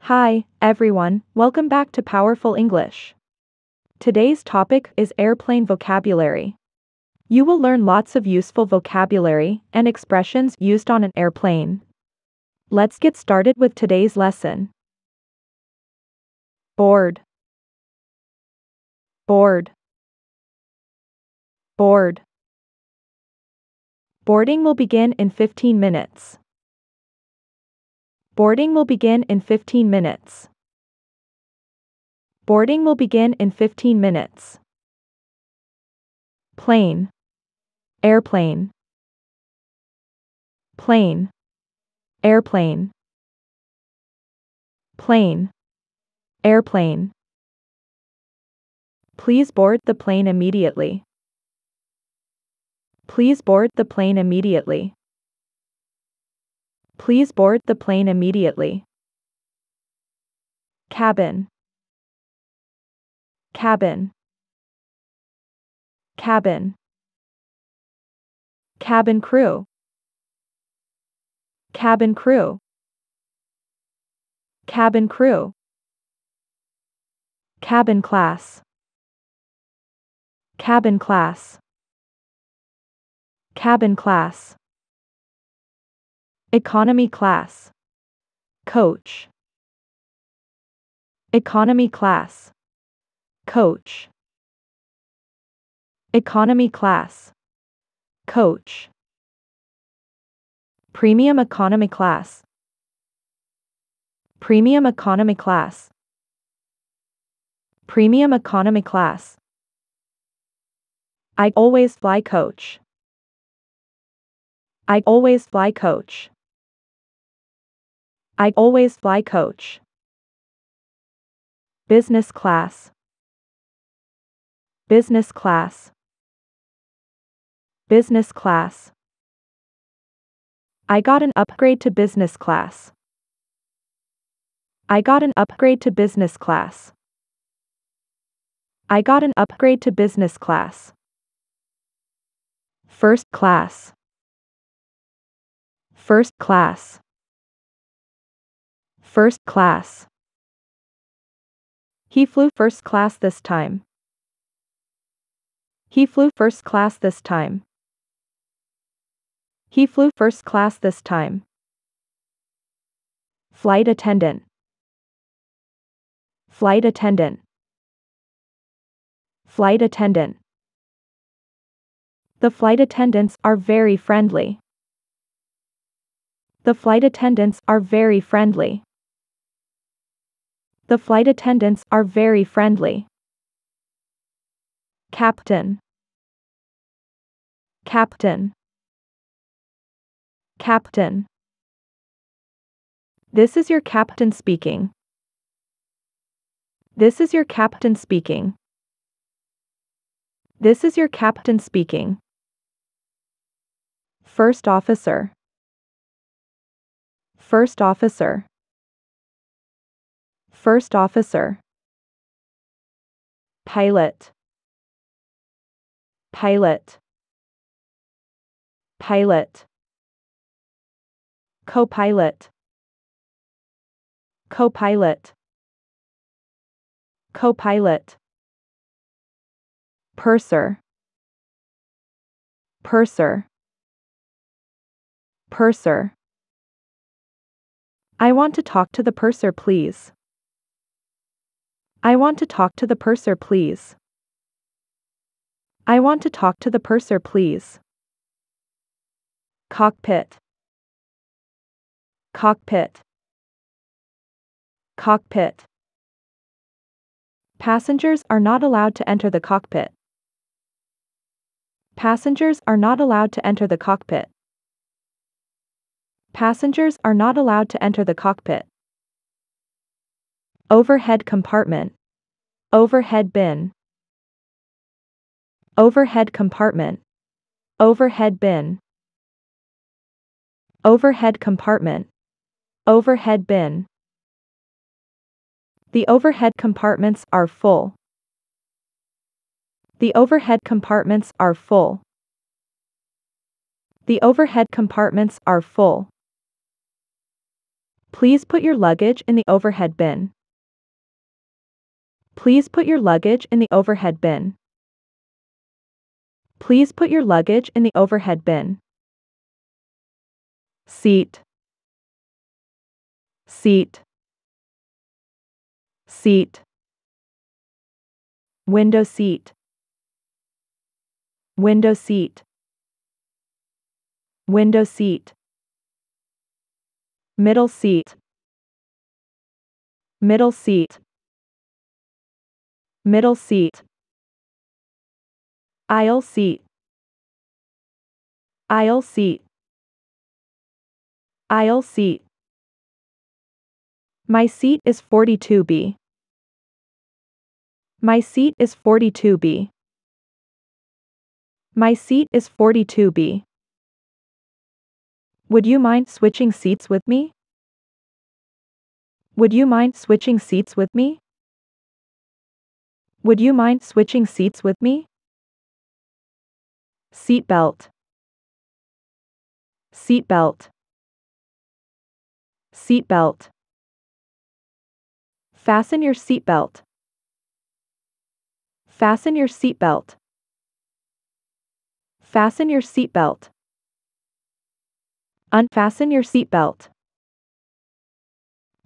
Hi, everyone, welcome back to Powerful English. Today's topic is airplane vocabulary. You will learn lots of useful vocabulary and expressions used on an airplane. Let's get started with today's lesson. Board. Board. Board. Boarding will begin in 15 minutes. Boarding will begin in 15 minutes. Boarding will begin in 15 minutes. Plane. Airplane. Plane. Airplane. Plane. Airplane. Please board the plane immediately. Please board the plane immediately. Please board the plane immediately. Cabin. Cabin. Cabin. Cabin crew. Cabin crew. Cabin crew. Cabin class. Cabin class. Cabin class. Economy class. Coach. Economy class. Coach. Economy class. Coach. Premium economy class. Premium economy class. Premium economy class. I always fly coach. I always fly coach. I always fly coach. Business class. Business class. Business class. I got an upgrade to business class. I got an upgrade to business class. I got an upgrade to business class. First class. First class. First class. He flew first class this time. He flew first class this time. He flew first class this time. Flight attendant. Flight attendant. Flight attendant. The flight attendants are very friendly. The flight attendants are very friendly. The flight attendants are very friendly. Captain. Captain. Captain. This is your captain speaking. This is your captain speaking. This is your captain speaking. First officer. First officer. First officer. Pilot. Pilot. Pilot. Co-pilot. Co-pilot. Co-pilot. Purser. Purser. Purser. I want to talk to the purser, please. I want to talk to the purser, please. I want to talk to the purser, please. Cockpit. Cockpit. Cockpit. Passengers are not allowed to enter the cockpit. Passengers are not allowed to enter the cockpit. Passengers are not allowed to enter the cockpit. Overhead compartment. Overhead bin. Overhead compartment. Overhead bin. Overhead compartment. Overhead bin. The overhead compartments are full. The overhead compartments are full. The overhead compartments are full. Please put your luggage in the overhead bin. Please put your luggage in the overhead bin. Please put your luggage in the overhead bin. Seat. Seat. Seat. Window seat. Window seat. Window seat. Middle seat. Middle seat. Middle seat. Aisle seat. Aisle seat. Aisle seat. My seat is 42B. My seat is 42B. My seat is 42B. Would you mind switching seats with me? Would you mind switching seats with me? Would you mind switching seats with me? Seatbelt. Seatbelt. Seatbelt. Fasten your seatbelt. Fasten your seatbelt. Fasten your seatbelt. Unfasten your seatbelt.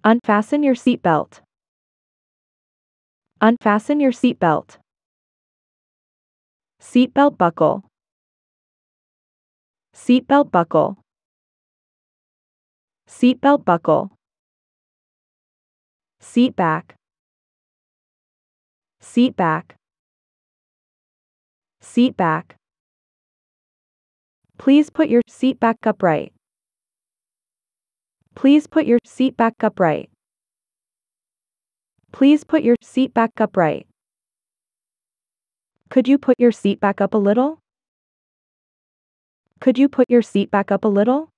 Unfasten your seatbelt. Unfasten your seatbelt. Seatbelt buckle. Seatbelt buckle. Seatbelt buckle. Seat back. Seat back. Seat back. Please put your seat back upright. Please put your seat back upright. Please put your seat back upright. Could you put your seat back up a little? Could you put your seat back up a little?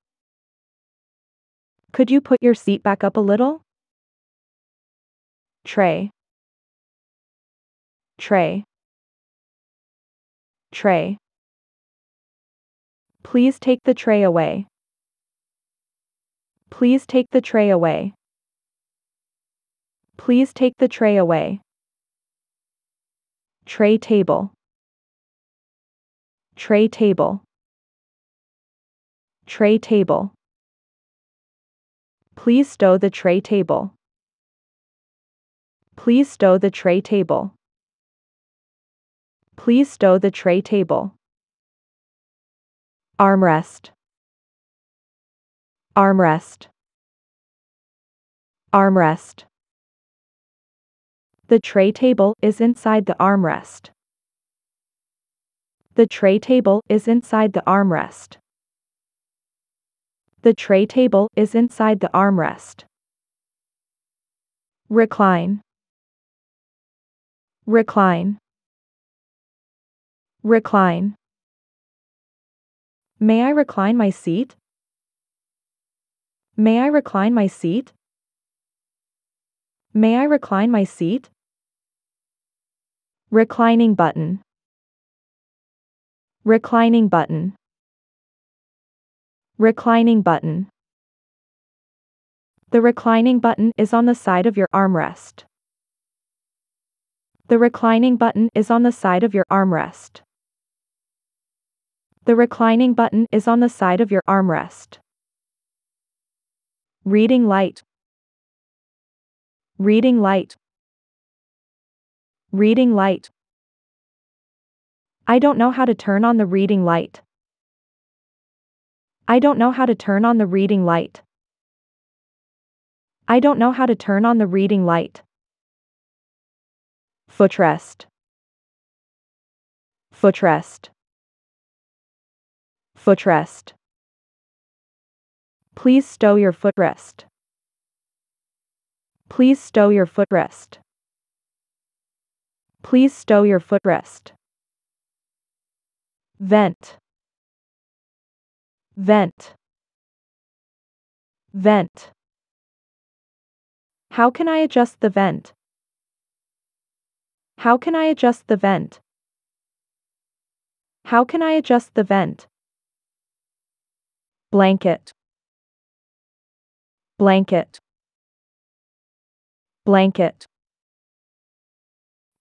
Could you put your seat back up a little? Tray. Tray. Tray. Please take the tray away. Please take the tray away. Please take the tray away. Tray table. Tray table. Tray table. Please stow the tray table. Please stow the tray table. Please stow the tray table. Armrest. Armrest. Armrest. The tray table is inside the armrest. The tray table is inside the armrest. The tray table is inside the armrest. Recline. Recline. Recline. May I recline my seat? May I recline my seat? May I recline my seat? Reclining button. Reclining button. Reclining button. The reclining button is on the side of your armrest. The reclining button is on the side of your armrest. The reclining button is on the side of your armrest. Reading light. Reading light. Reading light. I don't know how to turn on the reading light. I don't know how to turn on the reading light. I don't know how to turn on the reading light. Footrest. Footrest. Footrest. Please stow your footrest. Please stow your footrest. Please stow your footrest. Vent. Vent. Vent. How can I adjust the vent? How can I adjust the vent? How can I adjust the vent? Blanket. Blanket. Blanket.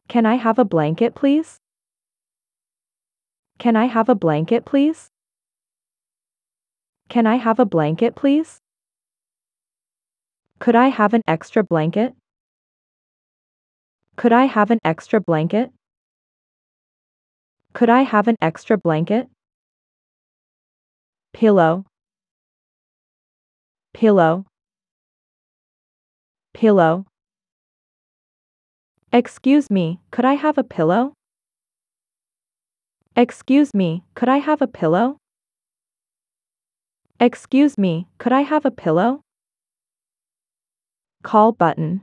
Can I have a blanket, please? Can I have a blanket, please? Can I have a blanket, please? Could I have an extra blanket? Could I have an extra blanket? Could I have an extra blanket? Pillow. Pillow. Pillow. Excuse me, could I have a pillow? Excuse me, could I have a pillow? Excuse me, could I have a pillow? Call button.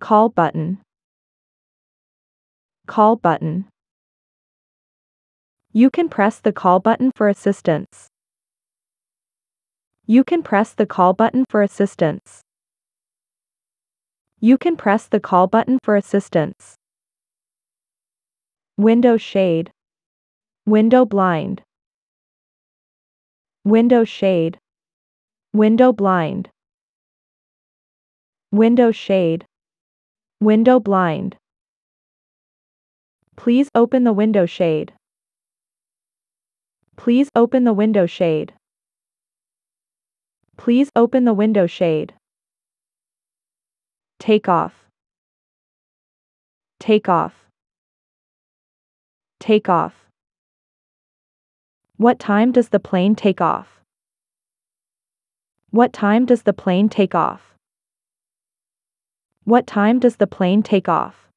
Call button. Call button. You can press the call button for assistance. You can press the call button for assistance. You can press the call button for assistance. Window shade. Window blind. Window shade. Window blind. Window shade. Window blind. Please open the window shade. Please open the window shade. Please open the window shade. Take off. Take off. Take off. What time does the plane take off? What time does the plane take off? What time does the plane take off?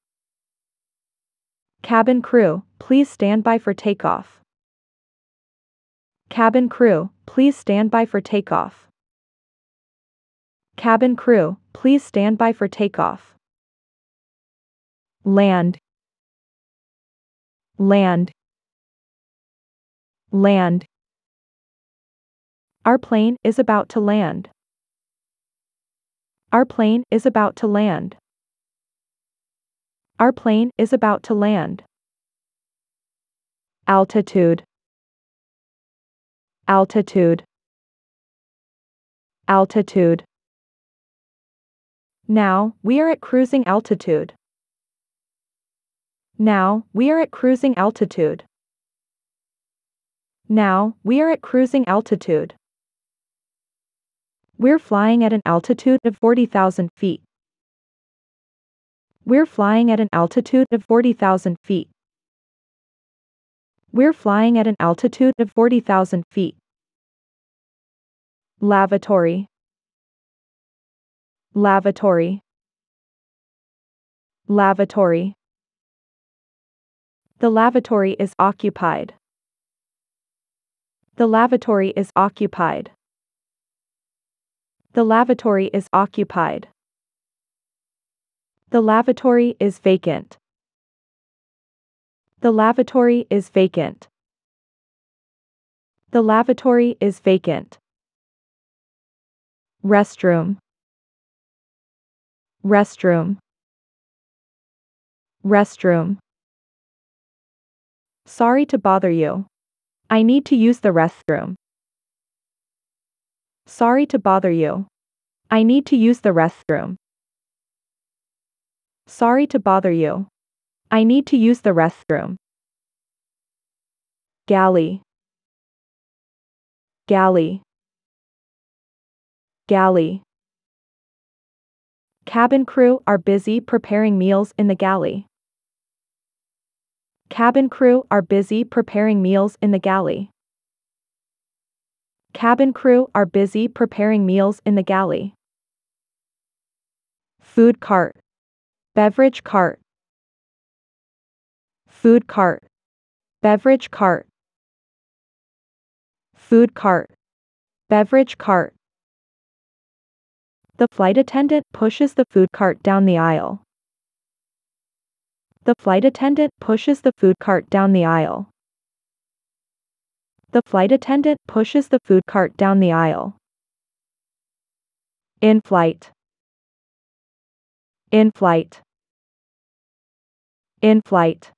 Cabin crew, please stand by for takeoff. Cabin crew, please stand by for takeoff. Cabin crew, please stand by for takeoff. Land. Land. Land. Our plane is about to land. Our plane is about to land. Our plane is about to land. Altitude. Altitude. Altitude. Now, we are at cruising altitude. Now, we are at cruising altitude. Now, we are at cruising altitude. We're flying at an altitude of 40,000 feet. We're flying at an altitude of 40,000 feet. We're flying at an altitude of 40,000 feet. Lavatory. Lavatory. Lavatory. The lavatory is occupied. The lavatory is occupied. The lavatory is occupied. The lavatory is vacant. The lavatory is vacant. The lavatory is vacant. Restroom. Restroom. Restroom. Sorry to bother you. I need to use the restroom. Sorry to bother you. I need to use the restroom. Sorry to bother you. I need to use the restroom. Galley. Galley. Galley. Cabin crew are busy preparing meals in the galley. Cabin crew are busy preparing meals in the galley. Cabin crew are busy preparing meals in the galley. Food cart. Beverage cart. Food cart. Beverage cart. Food cart. Beverage cart. The flight attendant pushes the food cart down the aisle. The flight attendant pushes the food cart down the aisle. The flight attendant pushes the food cart down the aisle. In flight. In flight. In flight.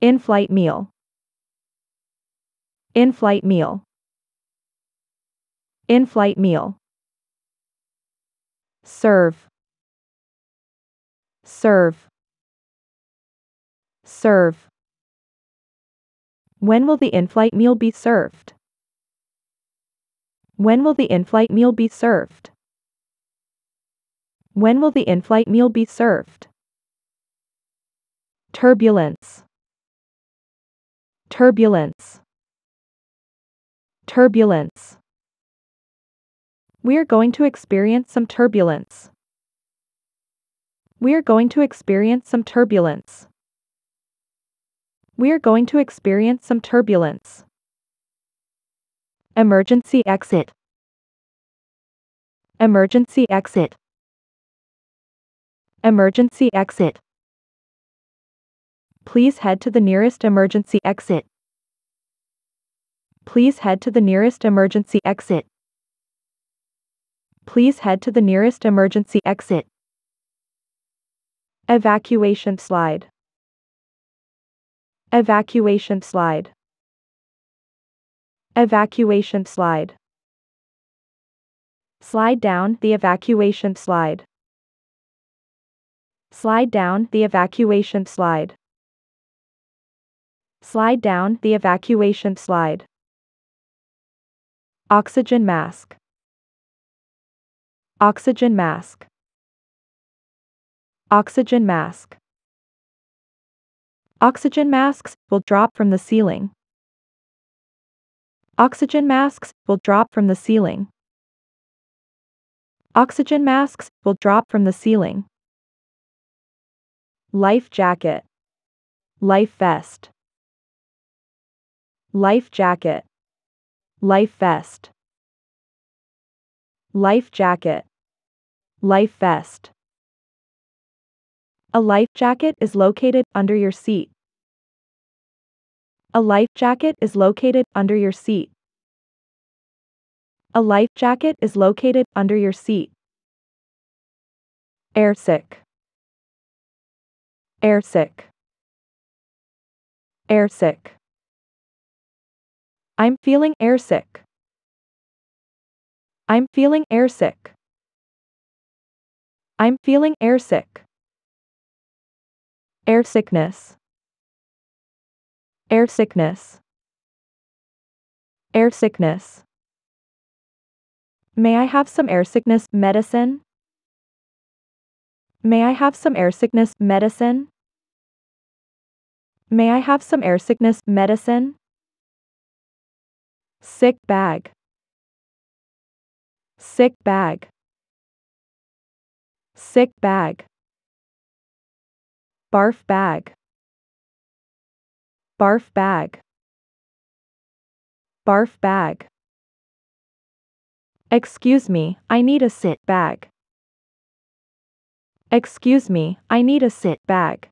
In flight meal. In flight meal. In flight meal. Serve, serve, serve. When will the in-flight meal be served? When will the in-flight meal be served? When will the in-flight meal be served? Turbulence. Turbulence. Turbulence. We are going to experience some turbulence. We are going to experience some turbulence. We are going to experience some turbulence. Emergency exit. Emergency exit. Emergency exit. Please head to the nearest emergency exit. Please head to the nearest emergency exit. Please head to the nearest emergency exit. Evacuation slide. Evacuation slide. Evacuation slide. Slide down the evacuation slide. Slide down the evacuation slide. Slide down the evacuation slide. Oxygen mask. Oxygen mask. Oxygen mask. Oxygen masks will drop from the ceiling. Oxygen masks will drop from the ceiling. Oxygen masks will drop from the ceiling. Life jacket. Life vest. Life jacket. Life vest. Life jacket. Life vest. A life jacket is located under your seat. A life jacket is located under your seat. A life jacket is located under your seat. Airsick. Airsick. Airsick. I'm feeling airsick. I'm feeling airsick. I'm feeling airsick. Air sickness. Air sickness. Air sickness. May I have some air sickness medicine? May I have some air sickness medicine? May I have some air sickness medicine? Sick bag. Sick bag. Sick bag. Barf bag. Barf bag. Barf bag. Excuse me, I need a sick bag. Excuse me, I need a sick bag.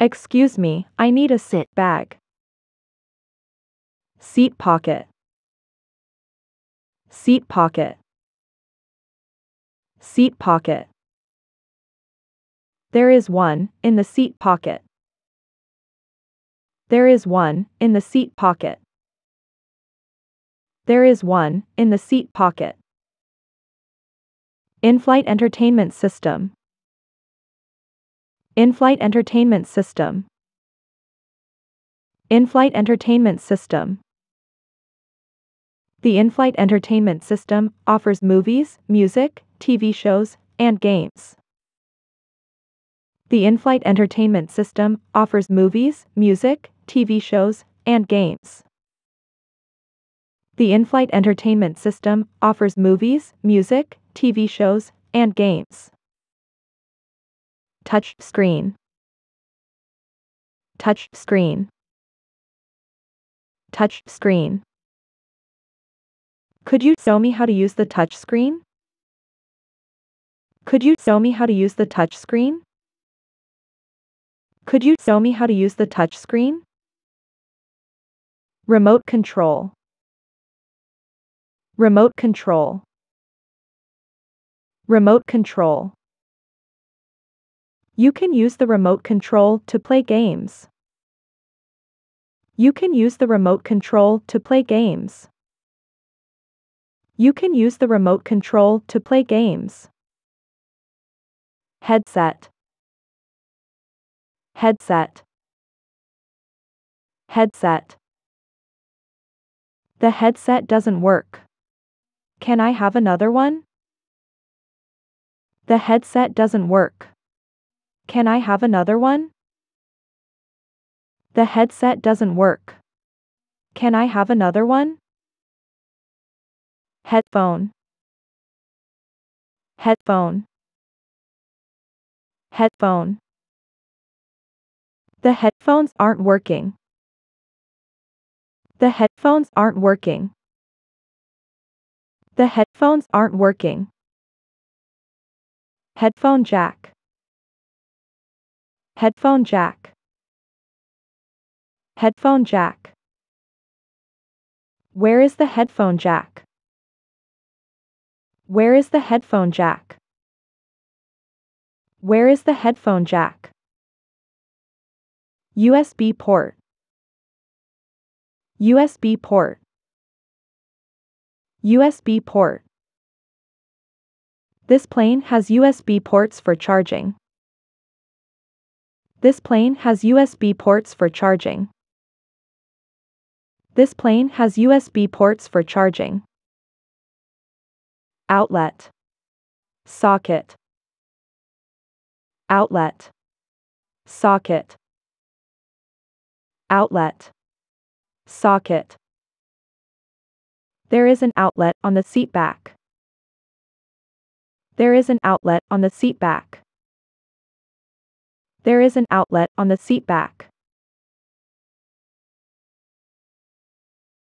Excuse me, I need a sick bag. Seat pocket. Seat pocket. Seat pocket. There is one in the seat pocket. There is one in the seat pocket. There is one in the seat pocket. In-flight entertainment system. In-flight entertainment system. In-flight entertainment system. The in-flight entertainment system offers movies, music, TV shows, and games. The in-flight entertainment system offers movies, music, TV shows, and games. The in-flight entertainment system offers movies, music, TV shows, and games. Touch screen. Touch screen. Touch screen. Could you show me how to use the touch screen? Could you show me how to use the touch screen? Could you show me how to use the touch screen? Remote control. Remote control. Remote control. You can use the remote control to play games. You can use the remote control to play games. You can use the remote control to play games. Headset. Headset. Headset. The headset doesn't work. Can I have another one? The headset doesn't work. Can I have another one? The headset doesn't work. Can I have another one? Headphone. Headphone. Headphone. The headphones aren't working. The headphones aren't working. The headphones aren't working. Headphone jack. Headphone jack. Headphone jack. Where is the headphone jack? Where is the headphone jack? Where is the headphone jack? USB port. USB port. USB port. This plane has USB ports for charging. This plane has USB ports for charging. This plane has USB ports for charging. Outlet. Socket. Outlet. Socket. Outlet. Socket. There is an outlet on the seat back. There is an outlet on the seat back. There is an outlet on the seat back.